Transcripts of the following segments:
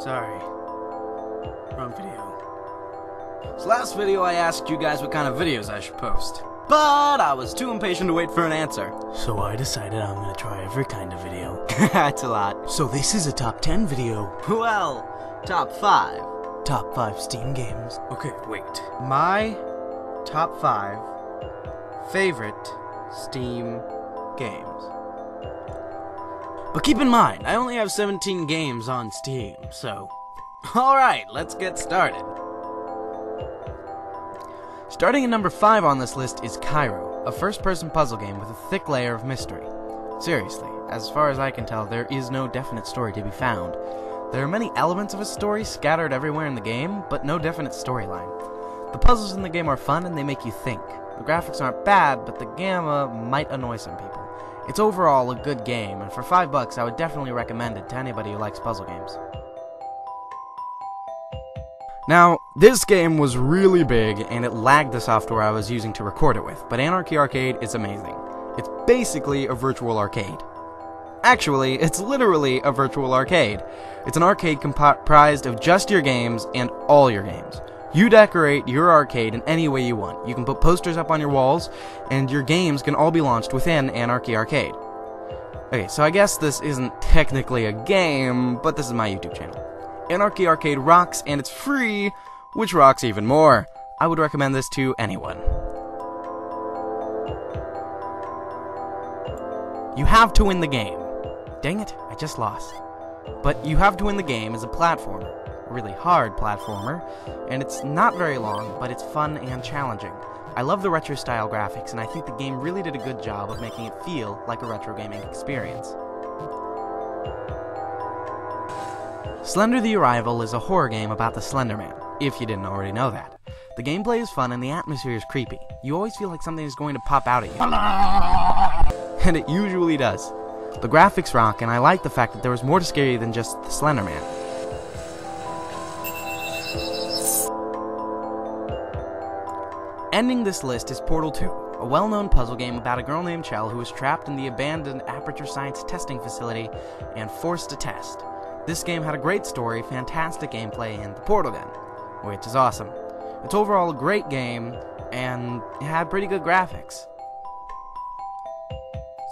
Sorry. Wrong video. So last video I asked you guys what kind of videos I should post. But I was too impatient to wait for an answer. So I decided I'm gonna try every kind of video. That's a lot. So this is a top 10 video. Well, top 5. Top 5 Steam games. Okay, wait. My top 5 favorite Steam games. But keep in mind, I only have 17 games on Steam, so... Alright, let's get started. Starting at number 5 on this list is Kairo, a first-person puzzle game with a thick layer of mystery. Seriously, as far as I can tell, there is no definite story to be found. There are many elements of a story scattered everywhere in the game, but no definite storyline. The puzzles in the game are fun and they make you think. The graphics aren't bad, but the gamma might annoy some people. It's overall a good game, and for 5 bucks I would definitely recommend it to anybody who likes puzzle games. Now, this game was really big and it lagged the software I was using to record it with, but Anarchy Arcade is amazing. It's basically a virtual arcade. Actually, it's literally a virtual arcade. It's an arcade comprised of just your games and all your games. You decorate your arcade in any way you want. You can put posters up on your walls, and your games can all be launched within Anarchy Arcade. Okay, so I guess this isn't technically a game, but this is my YouTube channel. Anarchy Arcade rocks, and it's free, which rocks even more. I would recommend this to anyone. You have to win the game. Dang it, I just lost. But you have to win the game as a platformer really hard platformer, and it's not very long, but it's fun and challenging. I love the retro style graphics, and I think the game really did a good job of making it feel like a retro gaming experience. Slender the Arrival is a horror game about the Slender Man, if you didn't already know that. The gameplay is fun and the atmosphere is creepy. You always feel like something is going to pop out at you. And it usually does. The graphics rock, and I like the fact that there was more to scary than just the Slender Man. Ending this list is Portal 2, a well-known puzzle game about a girl named Chell who is trapped in the abandoned Aperture Science testing facility and forced to test. This game had a great story, fantastic gameplay, and the portal gun, which is awesome. It's overall a great game, and it had pretty good graphics.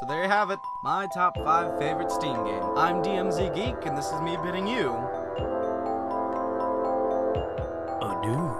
So there you have it, my top 5 favorite Steam games. I'm DMZ Geek, and this is me bidding you... Adieu.